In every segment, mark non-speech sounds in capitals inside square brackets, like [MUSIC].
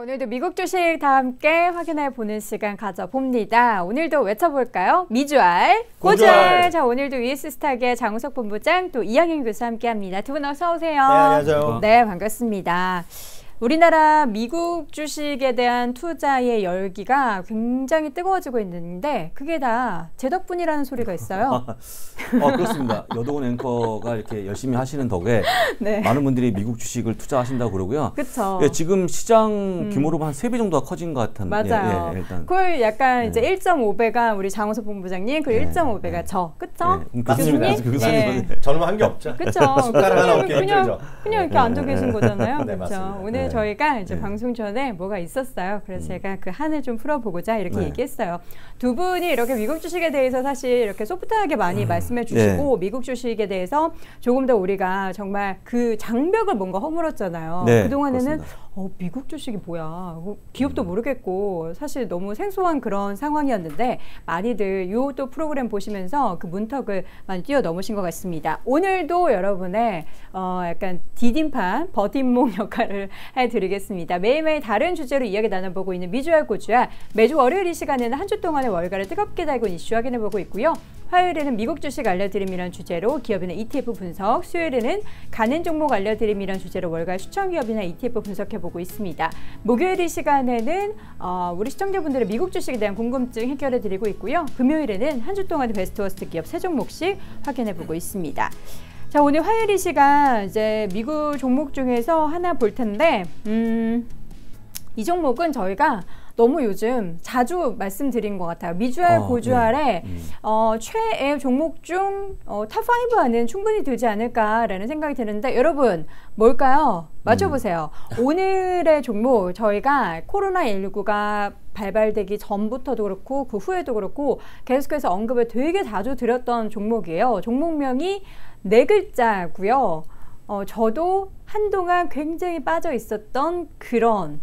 오늘도 미국 주식 다 함께 확인해 보는 시간 가져봅니다. 오늘도 외쳐볼까요? 미주알, 고주알. 자, 오늘도 US 스탁의 장우석 본부장 또 이양현 교수 함께 합니다. 두 분 어서 오세요. 네, 안녕하세요. 네, 반갑습니다. 우리나라 미국 주식에 대한 투자의 열기가 굉장히 뜨거워지고 있는데 그게 다 제 덕분이라는 소리가 있어요. [LAUGHS] 어, 그렇습니다. 여동훈 앵커가 이렇게 열심히 하시는 덕에 [LAUGHS] 네. 많은 분들이 미국 주식을 투자하신다고 그러고요. 그렇죠. 예, 지금 시장 규모로 한세 배 정도가 커진 것 같은. 맞아요. 예, 예, 일단. 그걸 약간 이제 1.5배가 우리 장호석 본부장님, 그리고 네, 1.5배가 저, 그쵸? 예, 맞습니다. 교수님? 예. 저는 한 게 없죠. 그쵸. [LAUGHS] 숟가락 하나 없기 힘들죠. 그냥 이렇게 앉아 계신 거잖아요. 네, 그렇죠. 맞습니다. 오늘 네. 저희가 이제 네. 방송 전에 뭐가 있었어요. 그래서 제가 그 한을 좀 풀어보고자 이렇게 네. 얘기했어요. 두 분이 이렇게 미국 주식에 대해서 사실 이렇게 소프트하게 많이 말씀해 주시고 미국 주식에 대해서 조금 더 우리가 정말 그 장벽을 뭔가 허물었잖아요. 네, 그동안에는 그렇습니다. 어, 미국 주식이 뭐야. 뭐 기업도 모르겠고 사실 너무 생소한 그런 상황이었는데 많이들 요 또 프로그램 보시면서 그 문턱을 많이 뛰어넘으신 것 같습니다. 오늘도 여러분의 어, 약간 디딤판, 버팀목 [LAUGHS] 역할을 해드리겠습니다. 매일매일 다른 주제로 이야기 나눠보고 있는 미주알 고주알 매주 월요일 이 시간에는 한 주 동안의 월가를 뜨겁게 달고 이슈 확인해보고 있고요. 화요일에는 미국 주식 알려드림이란 주제로 기업이나 ETF 분석, 수요일에는 가는 종목 알려드림이란 주제로 월가 추천 기업이나 ETF 분석해보고 있습니다. 목요일 이 시간에는 어, 우리 시청자분들의 미국 주식에 대한 궁금증 해결해드리고 있고요. 금요일에는 한 주 동안의 베스트 워스트 기업 세 종목씩 확인해보고 있습니다. 자 오늘 화요일 이 시간 이제 미국 종목 중에서 하나 볼 텐데 음, 이 종목은 저희가 너무 요즘 자주 말씀드린 것 같아요. 미주알, 아, 고주알의 네. 음. 어, 최애 종목 중 어, top 5 안은 충분히 되지 않을까라는 생각이 드는데 여러분 뭘까요? 맞춰보세요. 음. 오늘의 종목 저희가 코로나19가 발발되기 전부터도 그렇고 그 후에도 그렇고 계속해서 언급을 되게 자주 드렸던 종목이에요. 종목명이 네 글자고요. 어, 저도 한동안 굉장히 빠져 있었던 그런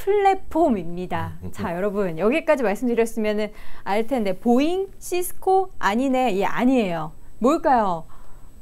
플랫폼입니다. 자, 여러분 여기까지 말씀드렸으면 알 텐데 보잉, 시스코 아니네, 예 아니에요. 뭘까요?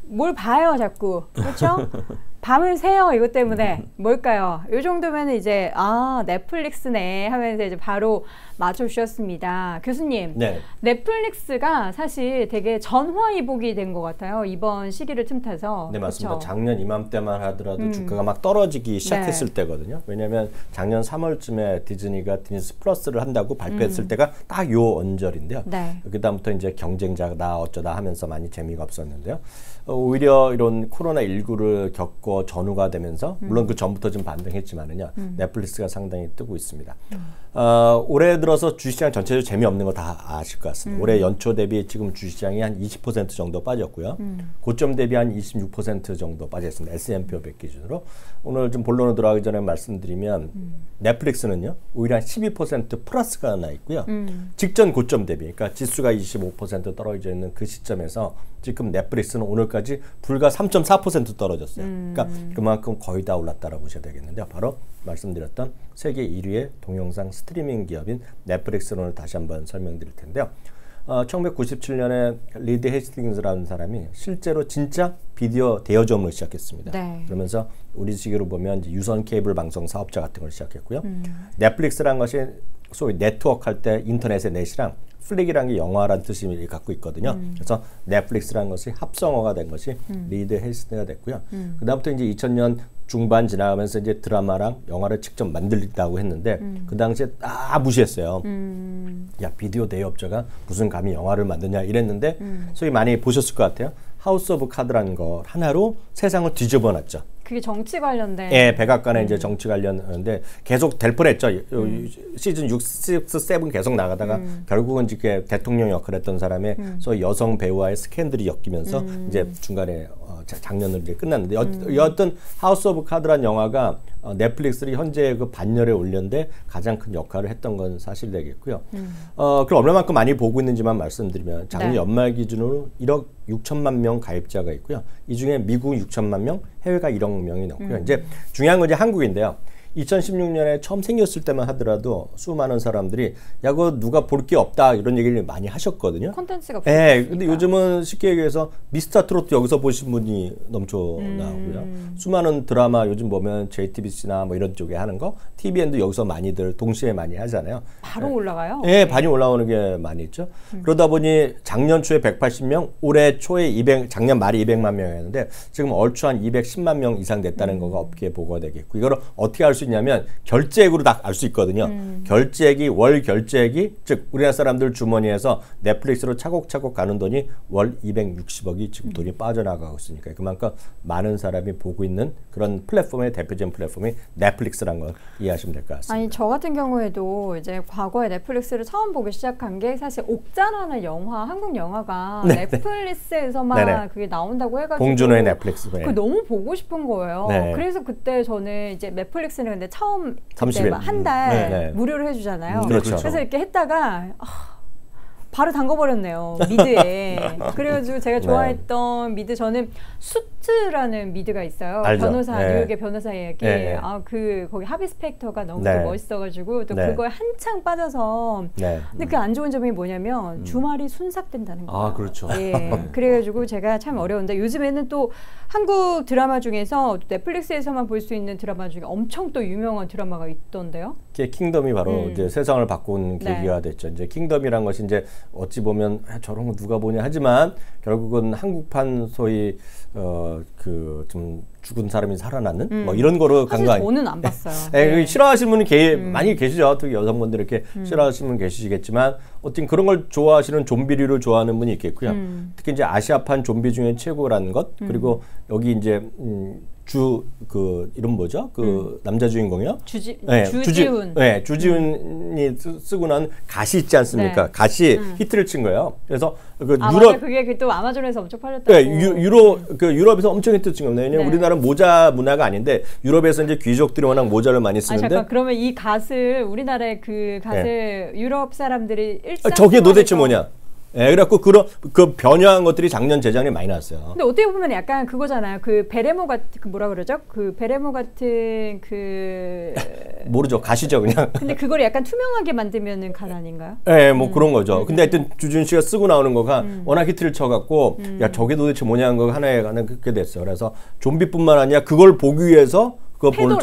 뭘 봐요, 자꾸 그렇죠? [LAUGHS] 밤을 새요 이것 때문에 뭘까요? 이 정도면 이제 아 넷플릭스네 하면서 이제 바로 맞춰주셨습니다. 교수님, 네. 넷플릭스가 사실 되게 전화위복이 된 것 같아요. 이번 시기를 틈타서. 네, 맞습니다. 그쵸? 작년 이맘때만 하더라도 음. 주가가 막 떨어지기 시작했을 네. 때거든요. 왜냐하면 작년 3월쯤에 디즈니가 디즈니스 플러스를 한다고 발표했을 음. 때가 딱 요 언저리인데요. 네. 그다음부터 이제 경쟁자다 어쩌다 하면서 많이 재미가 없었는데요. 어, 오히려 이런 코로나 19를 겪고 전후가 되면서 물론 그 전부터 좀 반등했지만은요. 넷플릭스가 상당히 뜨고 있습니다. 어, 올해 들어서 주시장 전체적으로 재미없는 거 다 아실 것 같습니다. 올해 연초 대비 지금 주시장이 한 20% 정도 빠졌고요. 고점 대비 한 26% 정도 빠졌습니다. S&P 500 기준으로. 오늘 좀 본론으로 들어가기 전에 말씀드리면 넷플릭스는요. 오히려 한12% 플러스가 나 있고요. 직전 고점 대비 그러니까 지수가 25% 떨어져 있는 그 시점에서 지금 넷플릭스는 오늘까지 불과 3.4% 떨어졌어요. 그러니까 그만큼 거의 다 올랐다라고 보셔야 되겠는데요. 바로 말씀드렸던 세계 1위의 동영상 스트리밍 기업인 넷플릭스를 오늘 다시 한번 설명드릴 텐데요. 어, 1997년에 리드 헤이스팅스라는 사람이 실제로 진짜 비디오 대여점을 시작했습니다. 네. 그러면서 우리 식으로 보면 유선 케이블 방송 사업자 같은 걸 시작했고요. 넷플릭스라는 것이 소위 네트워크 할 때 인터넷의 net이랑 flick이라는 게 영화라는 뜻을 갖고 있거든요. 그래서 넷플릭스라는 것이 합성어가 된 것이 리드 헬스가 됐고요. 그다음부터 이제 2000년 중반 지나가면서 이제 드라마랑 영화를 직접 만든다고 했는데 그 당시에 다 무시했어요. 야 비디오 대여업자가 무슨 감히 영화를 만드냐 이랬는데 소위 많이 보셨을 것 같아요. 하우스 오브 카드라는 거 하나로 세상을 뒤집어 놨죠. 그게 정치 관련된. 예, 백악관에 이제 정치 관련인데 계속 될 뻔했죠. 요- 시즌 6, 6, 7 계속 나가다가 결국은 이제 대통령 역할을 했던 사람의 소위 여성 배우와의 스캔들이 엮이면서 이제 중간에 어, 자- 작년으로 이제 끝났는데 여, 여하튼 하우스 오브 카드란 영화가 어, 넷플릭스를 현재 그 반열에 올렸는데 가장 큰 역할을 했던 건 사실 되겠고요. 어, 그럼 얼마만큼 많이 보고 있는지만 말씀드리면 작년 네. 연말 기준으로 1억 6천만 명 가입자가 있고요. 이 중에 미국 6천만 명, 해외가 1억 명이 넘고요. 이제 중요한 건 이제 한국인데요. 2016년에 처음 생겼을 때만 하더라도 수많은 사람들이 야 그거 누가 볼 게 없다 이런 얘기를 많이 하셨거든요. 콘텐츠가 예, 부족했으니까. 근데 요즘은 쉽게 얘기해서 미스터 트로트 여기서 보신 분이 넘쳐 나오고요. 음. 수많은 드라마 요즘 보면 JTBC나 뭐 이런 쪽에 하는 거, TVN도 여기서 많이들 동시에 많이 하잖아요. 바로 올라가요. 예, 많이 올라오는 게 많이 있죠. 그러다 보니 작년 초에 180명, 올해 초에 200, 작년 말에 200만 명이었는데 지금 얼추 한 210만 명 이상 됐다는 거가 업계에 보고가 되겠고 이거를 어떻게 알수 있냐면 결제액으로 다 알 수 있거든요. 결제액이 월 결제액이 즉 우리나라 사람들 주머니에서 넷플릭스로 차곡차곡 가는 돈이 월 260억이 지금 돈이 빠져나가고 있으니까 그만큼 많은 사람이 보고 있는 그런 플랫폼의 대표적인 플랫폼이 넷플릭스라는 걸 이해하시면 될 것 같습니다. 아니 저 같은 경우에도 이제 과거에 넷플릭스를 처음 보기 시작한 게 사실 옥자라는 영화 한국 영화가 [LAUGHS] 네, 네. 넷플릭스에서만 네네. 그게 나온다고 해가지고 봉준호의 넷플릭스. 네. 그 너무 보고 싶은 거예요. 네. 그래서 그때 저는 이제 넷플릭스는 근데 처음 30일. 한달 네, 네. 무료로 해주잖아요. 음, 그렇죠. 그래서 이렇게 했다가 아, 바로 담궈버렸네요 미드에. [LAUGHS] 그래가지고 제가 네. 좋아했던 미드 저는 수트라는 미드가 있어요. 알죠. 변호사 네. 뉴욕의 변호사 이야기. 네, 네. 아그 거기 하비 스펙터가 너무 네. 또 멋있어가지고 또 네. 그거에 한창 빠져서. 네. 근데 그 안 좋은 점이 뭐냐면 주말이 순삭된다는 거예요. 아, 그렇죠. 예. 그래가지고 제가 참 어려운데 요즘에는 또 한국 드라마 중에서 넷플릭스에서만 볼 수 있는 드라마 중에 엄청 또 유명한 드라마가 있던데요. 이게 킹덤이 바로 음. 이제 세상을 바꾼 네. 계기가 됐죠. 이제 킹덤이란 것이 이제 어찌 보면 아, 저런 거 누가 보냐 하지만 결국은 한국판 소위 어 그 좀 죽은 사람이 살아나는 뭐 이런 거로 간 음. 사실 거 아니에요? 저는 안 봤어요. [LAUGHS] 예, 네. 음. 그 싫어하시는 분이 게, 많이 계시죠. 특히 여성분들 이렇게 싫어하시는 분 계시겠지만 어떤 그런 걸 좋아하시는 좀비류를 좋아하는 분이 있겠고요. 음. 특히 이제 아시아판 좀비 중에 최고라는 것 그리고 여기 이제 음, 주 그 이름 뭐죠? 그 남자 주인공이요. 주지, 네, 주지훈. 주지, 네, 주지훈이 쓰- 쓰고 난 갓이 있지 않습니까? 네. 갓이 히트를 친 거예요. 그래서 그 아, 유럽 맞아. 그게 그또 아마존에서 엄청 팔렸다고. 네, 유, 유로 그 유럽에서 엄청 히트 친 겁니다. 왜냐면 네. 우리나라는 모자 문화가 아닌데 유럽에서 이제 귀족들이 워낙 모자를 많이 아 쓰는데 잠깐 그러면 이 갓을 우리나라의 그 갓을 유럽 사람들이 일상 아, 저게 도대체 뭐냐? 예, 그래갖고 그런 그 변형한 것들이 작년 재작년에 많이 나왔어요. 근데 어떻게 보면 약간 그거잖아요. 그 베레모 같은 그 뭐라 그러죠? 그 베레모 같은 그 [LAUGHS] 모르죠, 갓이죠 그냥. 근데 그걸 약간 투명하게 만들면은 갓 아닌가요? 예, 음. 뭐 그런 거죠. 근데 하여튼 주지훈 씨가 쓰고 나오는 거가 워낙 히트를 쳐갖고 음. 야 저게 도대체 뭐냐 한거 하나에 관한 그렇게 됐어요. 그래서 좀비뿐만 아니라 그걸 보기 위해서 그거 보는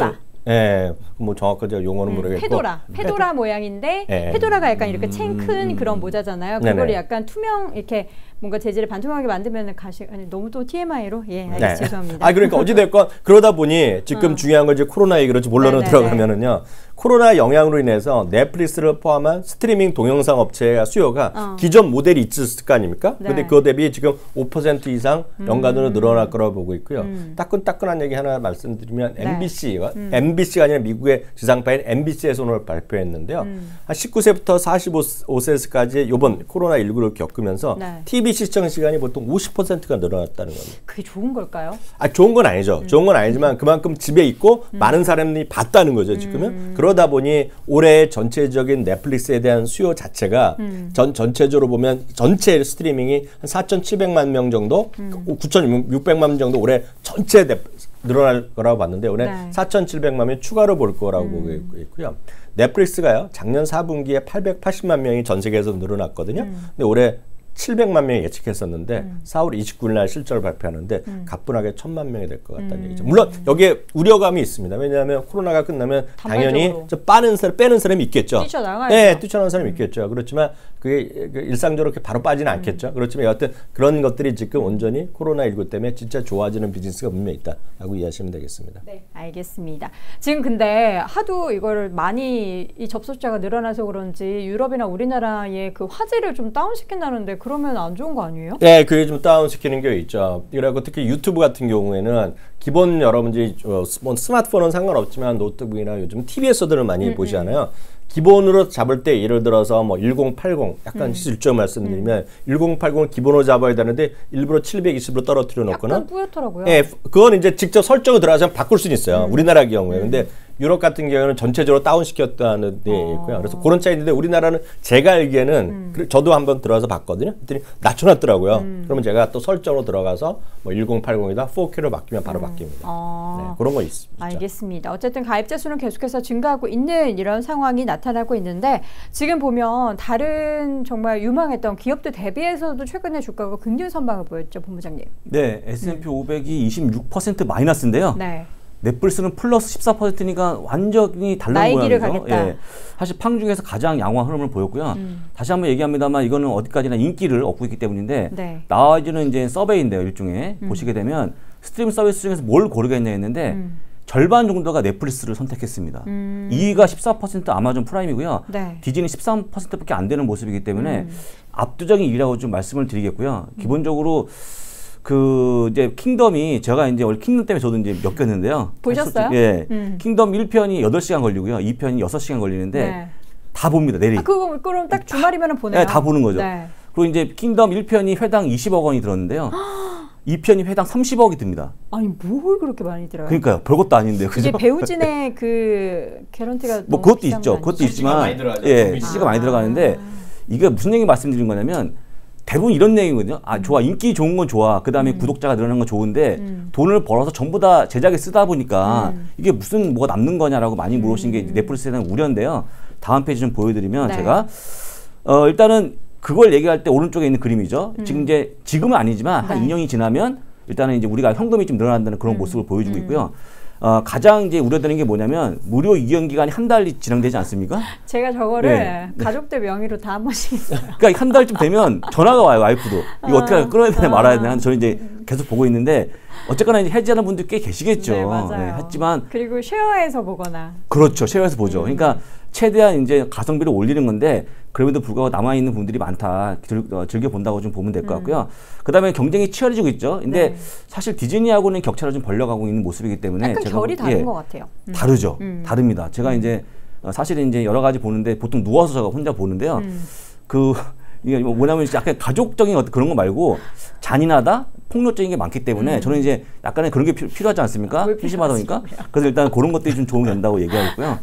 예, 뭐 정확한 제가 용어는 모르겠고. 페도라, 페도라 모양인데 네. 페도라가 약간 이렇게 챙 큰 그런 모자잖아요. 그거를 약간 투명 이렇게 뭔가 재질을 반투명하게 만들면은 갓이 아니 너무 또 TMI로 예 알겠습니다. 죄송합니다. 아 그러니까 어찌 됐건 그러다 보니 지금 중요한 건 이제 코로나 얘기로 좀 본론으로 네네네. 들어가면은요. 코로나 영향으로 인해서 넷플릭스를 포함한 스트리밍 동영상 업체의 수요가 어. 기존 모델이 있을 거 아닙니까? 네. 근데 그거 대비 지금 5% 이상 음. 연간으로 늘어날 거라고 보고 있고요. 따끈따끈한 얘기 하나 말씀드리면 네. MBC가 MBC가 아니라 미국 의 지상파인 MBC에서 오늘 발표했는데요. 음. 한 19세부터 45세까지 이번 코로나 19를 겪으면서 네. TV 시청 시간이 보통 50%가 늘어났다는 겁니다. 그게 좋은 걸까요? 아 좋은 건 아니죠. 음. 좋은 건 아니지만 그만큼 집에 있고 많은 사람들이 봤다는 거죠 지금은. 음. 그러다 보니 올해 전체적인 넷플릭스에 대한 수요 자체가 음. 전 전체적으로 보면 전체 스트리밍이 한 4,700만 명 정도, 음. 9,600만 명 정도 올해 전체 넷, 늘어날 거라고 봤는데 올해 네. 음. 4,700만 명 추가로 볼 거라고 보고 있고요. 넷플릭스가요 작년 4분기에 880만 명이 전 세계에서 늘어났거든요. 음. 근데 올해 700만 명이 예측했었는데 4월 29일 날 실적을 발표하는데 음. 가뿐하게 1000만 명이 될 것 같다는 얘기죠. 물론 여기에 우려감이 있습니다. 왜냐하면 코로나가 끝나면 당연히. 저 빠는 사람 빼는 사람이 있겠죠. 뛰쳐나가야죠. 네, 뛰쳐나오는 사람이 있겠죠. 그렇지만 그게 그 일상적으로 이렇게 바로 빠지는 않겠죠. 그렇지만 여하튼 그런 것들이 지금 온전히 코로나19 때문에 진짜 좋아지는 비즈니스가 분명히 있다라고 이해하시면 되겠습니다. 네, 알겠습니다. 지금 근데 하도 이거를 많이 이 접속자가 늘어나서 그런지 유럽이나 우리나라의 그 화질을 좀 다운시킨다는데 그러면 안 좋은 거 아니에요? 네, 그게 좀 다운시키는 게 있죠. 그리고 특히 유튜브 같은 경우에는 기본 여러분들이 어, 스- 뭐 스마트폰은 상관없지만 노트북이나 요즘 TV에서들을 많이 보시잖아요. 기본으로 잡을 때 예를 들어서 뭐 1080 약간 실점 말씀드리면 1080을 기본으로 잡아야 되는데 일부러 720으로 떨어뜨려 놓거나 약간 뿌옇더라고요. 예, 그건 이제 직접 설정을 들어가서 바꿀 수는 있어요. 우리나라 경우에. 근데 유럽 같은 경우는 전체적으로 다운시켰다는 데 어. 있고요. 그래서 그런 차이 있는데 우리나라는 제가 알기에는 음. 그- 저도 한번 들어가서 봤거든요. 그랬더니 낮춰놨더라고요. 그러면 제가 또 설정으로 들어가서 뭐 1080이다 4K로 바뀌면 바로 바뀝니다. 어. 네, 그런 거 있, 있죠. 알겠습니다. 어쨌든 가입자 수는 계속해서 증가하고 있는 이런 상황이 나타나고 있는데 지금 보면 다른 정말 유망했던 기업들 대비해서도 최근에 주가가 굉장히 선방을 보였죠, 본부장님. 네, S&P 500이 26% 마이너스인데요. 네. 넷플릭스는 플러스 14%니까 완전히 다른 길을 모양이죠. 가겠다. 예. 사실 팡 중에서 가장 양호한 흐름을 보였고요. 음. 다시 한번 얘기합니다만 이거는 어디까지나 인기를 얻고 있기 때문인데 네. 나와주는 이제 서베이인데요, 일종의 음. 보시게 되면 스트림 서비스 중에서 뭘 고르겠냐 했는데 음. 절반 정도가 넷플릭스를 선택했습니다. 음. 2위가 14% 아마존 프라임이고요. 네. 디즈니 13%밖에 안 되는 모습이기 때문에 음. 압도적인 1위라고 좀 말씀을 드리겠고요. 기본적으로 그 이제 킹덤이 제가 이제 원래 킹덤 때문에 저도 이제 엮였는데요. 보셨어요? 솔직히, 예. 음. 킹덤 1편이 8시간 걸리고요. 2편이 6시간 걸리는데 네. 다 봅니다. 내리. 아, 그거 그럼 딱 주말이면 보내요. 네, 다 보는 거죠. 네. 그리고 이제 킹덤 1편이 회당 20억 원이 들었는데요. [GASPS] 2편이 회당 30억이 듭니다. 아니 뭘 그렇게 많이 들어요? 그러니까요. 별것도 아닌데요. 그죠? 이게 배우진의 [LAUGHS] 그 개런티가 뭐 그것도 있죠. 거 그것도 아니죠? CG 가 있지만 많이 들어가죠. 예, 좀 CG가 많이 아. 들어가는데 이게 무슨 얘기 말씀드린 거냐면 대부분 이런 내용이거든요. 아, 좋아. 인기 좋은 건 좋아. 그 다음에 구독자가 늘어나는 건 좋은데 음. 돈을 벌어서 전부 다 제작에 쓰다 보니까 음. 이게 무슨 뭐가 남는 거냐라고 많이 물으신 게 넷플릭스에 대한 우려인데요. 다음 페이지 좀 보여드리면 네. 제가 어, 일단은 그걸 얘기할 때 오른쪽에 있는 그림이죠. 지금 이제 지금은 아니지만 한 음. 네. 2년이 지나면 일단은 이제 우리가 현금이 좀 늘어난다는 그런 음. 모습을 보여주고 있고요. 어, 가장 이제 우려되는 게 뭐냐면 무료 이용 기간이 한 달이 진행되지 않습니까? 제가 저거를 네. 가족들 명의로 다 한 번씩 했어요. [LAUGHS] 그러니까 한 달쯤 되면 전화가 와요 와이프도 이거 어떻게 할까 끊어야 되나 아. 말아야 되나 저는 이제 계속 보고 있는데 어쨌거나 이제 해지하는 분들 꽤 계시겠죠. 네, 맞아요. 예, 하지만 그리고 쉐어해서 보거나 그렇죠 쉐어에서 보죠. 음. 그러니까 최대한 이제 가성비를 올리는 건데 그럼에도 불구하고 남아 있는 분들이 많다 즐, 어, 즐겨 본다고 좀 보면 될 것 같고요. 그다음에 경쟁이 치열해지고 있죠. 근데 음. 네. 사실 디즈니하고는 격차를 좀 벌려가고 있는 모습이기 때문에 약간 제가 결이 보- 다른 예, 것 같아요. 음. 다르죠. 음. 다릅니다. 제가 이제 어, 사실은 이제 여러 가지 보는데 보통 누워서 제가 혼자 보는데요. 음. 그 [LAUGHS] 이게 뭐 뭐냐면 약간 가족적인 어떤 그런 거 말고 잔인하다, 폭력적인 게 많기 때문에 저는 이제 약간의 그런 게 필, 필요하지 않습니까? 음. 왜 심심하다 보니까. 그래서 일단 그런 것들이 좀 도움이 된다고 얘기하고 있고요.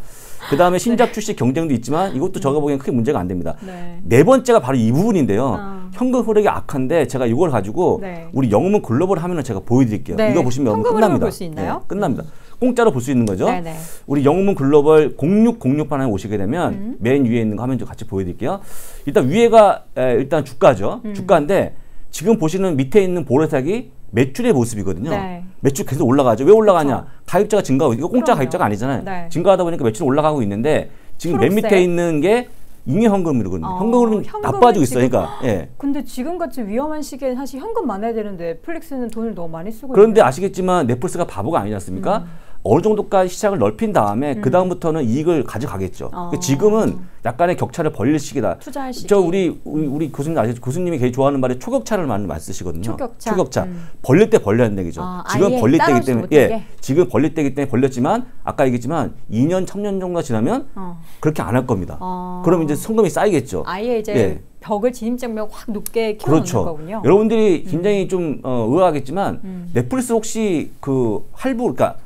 그 다음에 신작 네. 출시 경쟁도 있지만 이것도 제가 보기엔 크게 문제가 안 됩니다. 네. 네 번째가 바로 이 부분인데요. 어. 현금 흐르기 악한데 제가 이걸 가지고 네. 우리 영웅은 글로벌 화면을 제가 보여드릴게요. 네. 이거 보시면 끝납니다. 볼수 있나요? 네, 끝납니다. 공짜로 볼 수 있는 거죠. 네네. 우리 영웅문 글로벌 0606판에 오시게 되면 음. 맨 위에 있는 거 화면 좀 같이 보여드릴게요. 일단 위에가 에, 일단 주가죠. 음. 주가인데 지금 보시는 밑에 있는 보라색이 매출의 모습이거든요. 네. 매출 계속 올라가죠. 왜 올라가냐? 그쵸. 가입자가 증가하고 이거 공짜 그럼요. 가입자가 아니잖아요. 네. 증가하다 보니까 매출 올라가고 있는데 지금 맨 초록색. 밑에 있는 게 잉여 현금이거든요. 어, 현금은 현금은 나빠지고 있어요. 지금- 그러니까 예. 근데 지금 같이 위험한 시기에 사실 현금 많아야 되는데 넷플릭스는 돈을 너무 많이 쓰고 그런데 있네요. 아시겠지만 넷플릭스가 바보가 아니지 않습니까? 음. 어느 정도까지 시장을 넓힌 다음에 그 다음부터는 이익을 가져가겠죠. 어. 그 지금은 약간의 격차를 벌릴 시기다. 투자할 시기. 저 우리 우리, 우리 교수님 아시죠? 교수님이 제일 좋아하는 말이 초격차를 많이 많이 쓰시거든요. 초격차. 음. 벌릴 때 벌려는 얘기죠. 아, 지금 벌릴 따라오지 때문에 못하게? 예. 지금 벌릴 때이기 때문에 벌렸지만 아까 얘기했지만 2년 3년 정도가 지나면 어. 그렇게 안 할 겁니다. 어. 그럼 이제 성금이 쌓이겠죠. 아예 이제 예. 벽을 진입장벽 확 높게 키워놓는 그렇죠. 거군요. 여러분들이 굉장히 좀 어, 의아하겠지만 음. 넷플릭스 혹시 그 할부 그러니까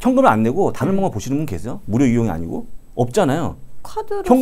현금을 안 내고 음. 다른 방법 보시는 분 계세요? 무료 이용이 아니고 없잖아요.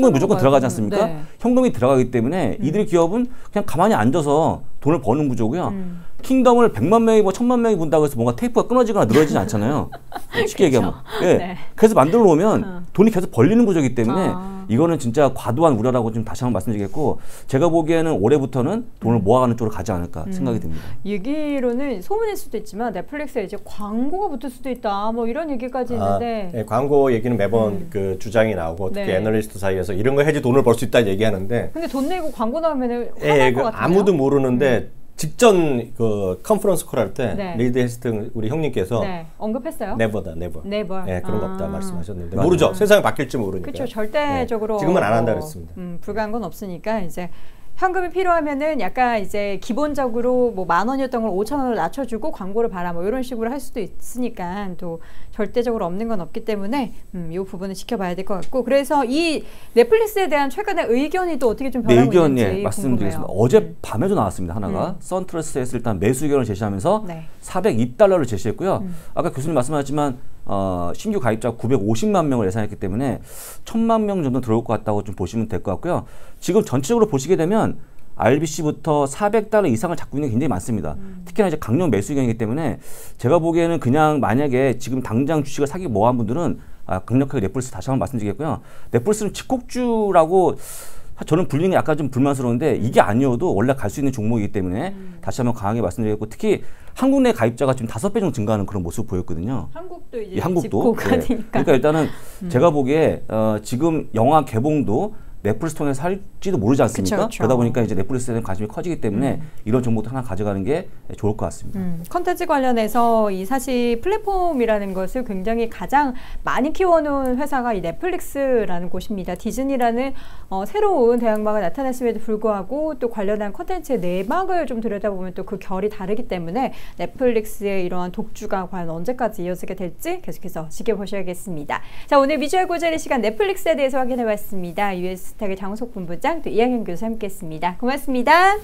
쓰는 무조건 거 들어가지 않습니까? 네. 현금이 들어가기 때문에 이들 기업은 그냥 가만히 앉아서 돈을 버는 구조고요. 음. 킹덤을 100만 명이 뭐 1000만 명이 본다고 해서 뭔가 테이프가 끊어지거나 늘어지지 않잖아요. [LAUGHS] 쉽게 얘기하면. 예. 네. 그래서 만들어 놓으면 어. 돈이 계속 벌리는 구조이기 때문에 아. 이거는 진짜 과도한 우려라고 좀 다시 한번 말씀드리겠고 제가 보기에는 올해부터는 음. 돈을 모아가는 쪽으로 가지 않을까 생각이 듭니다. 얘기로는 소문일 수도 있지만 넷플릭스에 이제 광고가 붙을 수도 있다. 뭐 이런 얘기까지 아, 있는데 예, 광고 얘기는 매번 그 주장이 나오고 특히 네. 애널리스트 사이에서 이런 거 해야지 돈을 벌 수 있다 얘기하는데 근데 돈 내고 광고 나오면은 예, 화날 그것 같아요. 아무도 모르는데 직전 그 컨퍼런스 콜 할 때 네. 리드 헤이스팅스 우리 형님께서 네. 언급했어요? Never다 never never. 예, 그런 거 아. 없다 말씀하셨는데 맞아요. 모르죠 세상이 바뀔지 모르니까 그렇죠. 절대적으로 네. 지금은 안 한다 뭐, 그랬습니다. 음, 불가한 건 없으니까 이제 현금이 필요하면은 약간 이제 기본적으로 뭐 만 원이었던 걸 오천 원으로 낮춰주고 광고를 봐라 뭐 이런 식으로 할 수도 있으니까 또 절대적으로 없는 건 없기 때문에 음, 이 부분은 지켜봐야 될 것 같고 그래서 이 넷플릭스에 대한 최근의 의견이 또 어떻게 좀 네, 변하고 의견 있는지 예, 말씀드리겠습니다. 어제 음. 밤에도 나왔습니다. 하나가 선트러스에서 일단 매수 의견을 제시하면서 네. 402달러를 제시했고요. 음. 아까 교수님 말씀하셨지만 어, 신규 가입자 950만 명을 예상했기 때문에 1000만 명 정도 들어올 것 같다고 좀 보시면 될 것 같고요. 지금 전체적으로 보시게 되면 RBC부터 400달러 이상을 잡고 있는 게 굉장히 많습니다. 음. 특히나 이제 강력 매수경이기 때문에 제가 보기에는 그냥 만약에 지금 당장 주식을 사기 뭐한 분들은 아, 강력하게 넷플릭스 다시 한번 말씀드리겠고요. 넷플릭스는 집콕주라고 저는 게 약간 좀 불만스러운데 이게 아니어도 원래 갈 수 있는 종목이기 때문에 음. 다시 한번 강하게 말씀드리겠고 특히 한국 내 가입자가 지금 다섯 배 정도 증가하는 그런 모습 보였거든요. 한국도 이제 예, 한국도 네. 그러니까 일단은 음. 제가 보기에 어, 지금 영화 개봉도 넷플릭스 통해서 할지도 모르지 않습니까? 그쵸, 그쵸. 그러다 보니까 이제 넷플릭스에 대한 관심이 커지기 때문에 음. 이런 정보도 하나 가져가는 게 좋을 것 같습니다. 음. 컨텐츠 관련해서 이 사실 플랫폼이라는 것을 굉장히 가장 많이 키워놓은 회사가 이 넷플릭스라는 곳입니다. 디즈니라는 어, 새로운 대항마가 나타났음에도 불구하고 또 관련한 컨텐츠의 내막을 좀 들여다보면 또 그 결이 다르기 때문에 넷플릭스의 이러한 독주가 과연 언제까지 이어지게 될지 계속해서 지켜보셔야겠습니다. 자 오늘 미주얼 고젤의 시간 넷플릭스에 대해서 확인해봤습니다. US 스탁의 장우석 본부장 또 이양현 교수 함께했습니다. 고맙습니다.